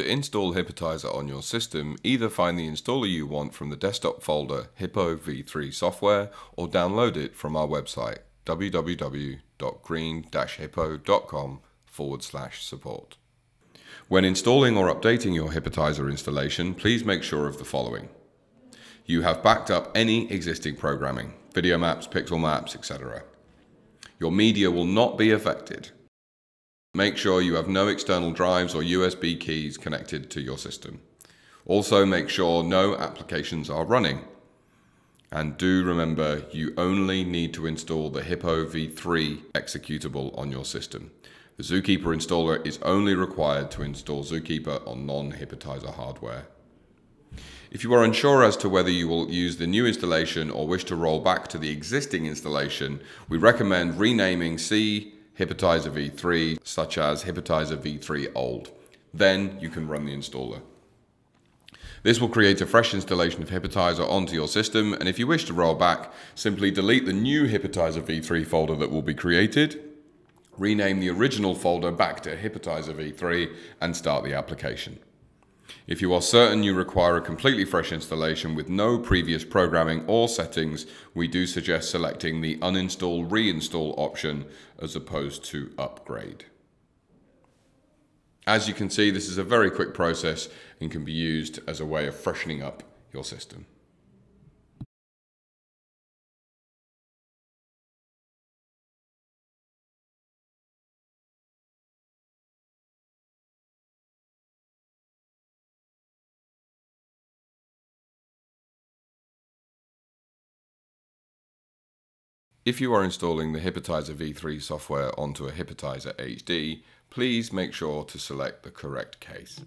To install Hippotizer on your system, either find the installer you want from the desktop folder Hippo v3 software or download it from our website www.green-hippo.com forward slash support. When installing or updating your Hippotizer installation, please make sure of the following. You have backed up any existing programming, video maps, pixel maps, etc. Your media will not be affected. Make sure you have no external drives or USB keys connected to your system. Also make sure no applications are running. And do remember you only need to install the Hippo v3 executable on your system. The Zookeeper installer is only required to install Zookeeper on non-Hippotizer hardware. If you are unsure as to whether you will use the new installation or wish to roll back to the existing installation, we recommend renaming C Hippotizer v3 such as Hippotizer v3 old. Then you can run the installer. This will create a fresh installation of Hippotizer onto your system and if you wish to roll back, simply delete the new Hippotizer v3 folder that will be created, rename the original folder back to Hippotizer v3 and start the application. If you are certain you require a completely fresh installation with no previous programming or settings, we do suggest selecting the uninstall reinstall option as opposed to upgrade. As you can see, this is a very quick process and can be used as a way of freshening up your system. If you are installing the Hippotizer v3 software onto a Hippotizer HD, please make sure to select the correct case.